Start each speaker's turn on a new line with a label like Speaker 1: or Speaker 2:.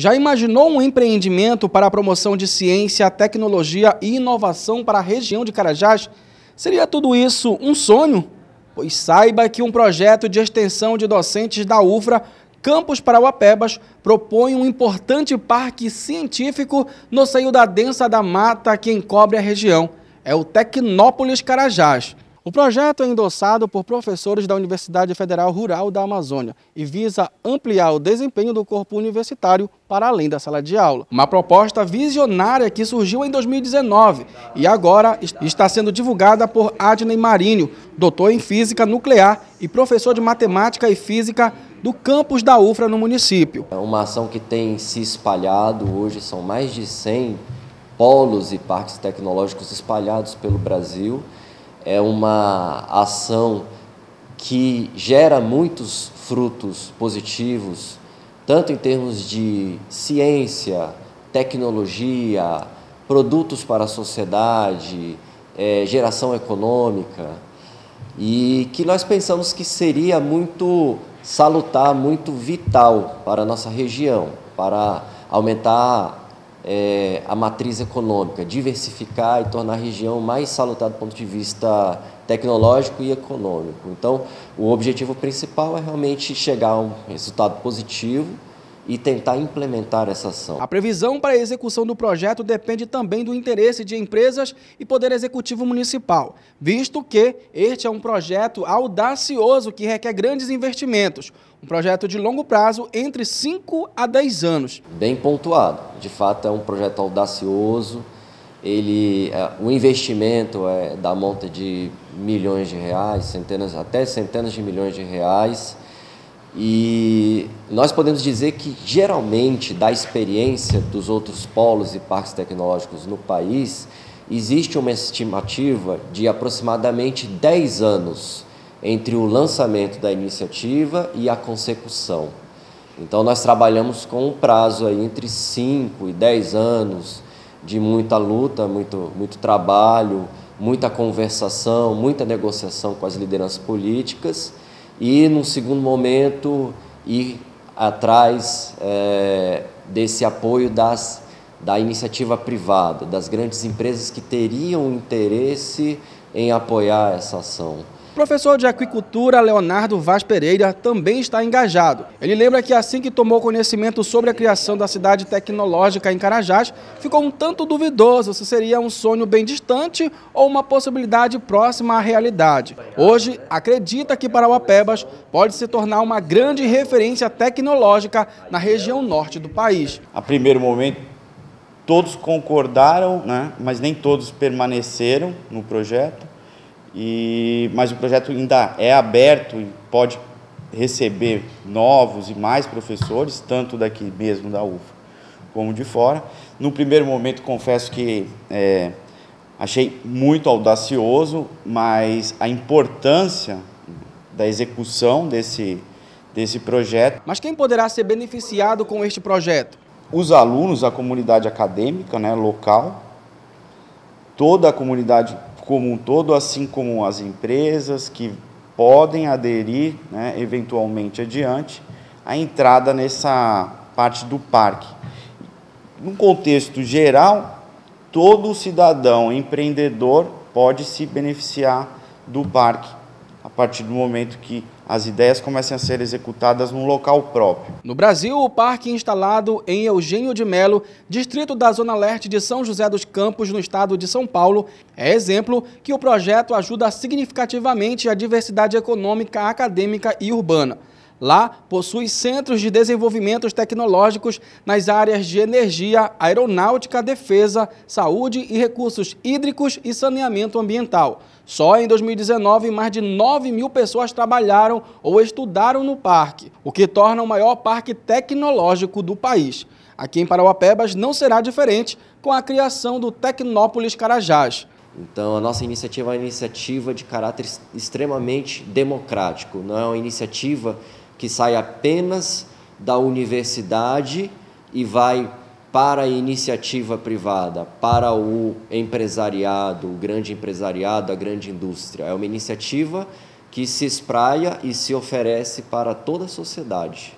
Speaker 1: Já imaginou um empreendimento para a promoção de ciência, tecnologia e inovação para a região de Carajás? Seria tudo isso um sonho? Pois saiba que um projeto de extensão de docentes da UFRA, Campus Parauapebas, propõe um importante parque científico no seio da densa da mata que encobre a região. É o Tecnópolis Carajás. O projeto é endossado por professores da Universidade Federal Rural da Amazônia e visa ampliar o desempenho do corpo universitário para além da sala de aula. Uma proposta visionária que surgiu em 2019 e agora está sendo divulgada por Adney Marinho, doutor em Física Nuclear e professor de Matemática e Física do campus da UFRA no município.
Speaker 2: É uma ação que tem se espalhado, hoje são mais de 100 polos e parques tecnológicos espalhados pelo Brasil é uma ação que gera muitos frutos positivos, tanto em termos de ciência, tecnologia, produtos para a sociedade, é, geração econômica, e que nós pensamos que seria muito salutar, muito vital para a nossa região, para aumentar é, a matriz econômica, diversificar e tornar a região mais salutar do ponto de vista tecnológico e econômico. Então, o objetivo principal é realmente chegar a um resultado positivo e tentar implementar essa ação.
Speaker 1: A previsão para a execução do projeto depende também do interesse de empresas e Poder Executivo Municipal, visto que este é um projeto audacioso que requer grandes investimentos. Um projeto de longo prazo, entre 5 a 10 anos.
Speaker 2: Bem pontuado. De fato, é um projeto audacioso. Ele, é, o investimento é da monta de milhões de reais, centenas, até centenas de milhões de reais. E nós podemos dizer que, geralmente, da experiência dos outros polos e parques tecnológicos no país, existe uma estimativa de aproximadamente 10 anos entre o lançamento da iniciativa e a consecução. Então, nós trabalhamos com um prazo aí entre 5 e 10 anos de muita luta, muito, muito trabalho, muita conversação, muita negociação com as lideranças políticas e, num segundo momento, ir atrás é, desse apoio das, da iniciativa privada, das grandes empresas que teriam interesse em apoiar essa ação.
Speaker 1: Professor de aquicultura Leonardo Vaz Pereira também está engajado. Ele lembra que assim que tomou conhecimento sobre a criação da cidade tecnológica em Carajás, ficou um tanto duvidoso se seria um sonho bem distante ou uma possibilidade próxima à realidade. Hoje, acredita que Parauapebas pode se tornar uma grande referência tecnológica na região norte do país.
Speaker 3: A primeiro momento, todos concordaram, né, mas nem todos permaneceram no projeto. E, mas o projeto ainda é aberto e pode receber novos e mais professores, tanto daqui mesmo da UFA como de fora. No primeiro momento, confesso que é, achei muito audacioso, mas a importância da execução desse, desse projeto.
Speaker 1: Mas quem poderá ser beneficiado com este projeto?
Speaker 3: Os alunos, a comunidade acadêmica né, local, toda a comunidade como um todo, assim como as empresas que podem aderir, né, eventualmente adiante, a entrada nessa parte do parque. Num contexto geral, todo cidadão empreendedor pode se beneficiar do parque partir do momento que as ideias comecem a ser executadas num local próprio.
Speaker 1: No Brasil, o parque instalado em Eugênio de Melo, distrito da Zona Leste de São José dos Campos, no estado de São Paulo, é exemplo que o projeto ajuda significativamente a diversidade econômica, acadêmica e urbana. Lá, possui centros de desenvolvimentos tecnológicos nas áreas de energia, aeronáutica, defesa, saúde e recursos hídricos e saneamento ambiental. Só em 2019, mais de 9 mil pessoas trabalharam ou estudaram no parque, o que torna o maior parque tecnológico do país. Aqui em Parauapebas não será diferente com a criação do Tecnópolis Carajás.
Speaker 2: Então, a nossa iniciativa é uma iniciativa de caráter extremamente democrático, não é uma iniciativa que sai apenas da universidade e vai para a iniciativa privada, para o empresariado, o grande empresariado, a grande indústria. É uma iniciativa que se espraia e se oferece para toda a sociedade.